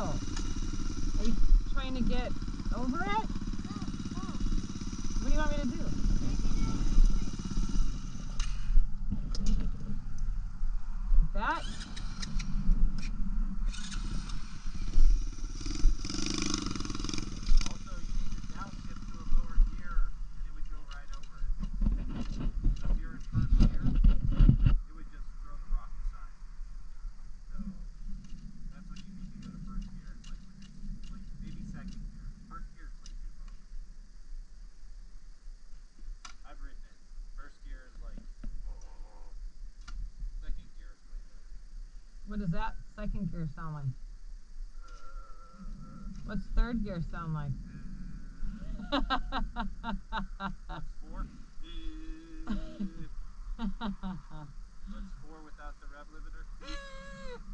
Oh. Are you trying to get over it? What do you want me to do? That What does that second gear sound like? What's third gear sound like? That's four without the rev limiter.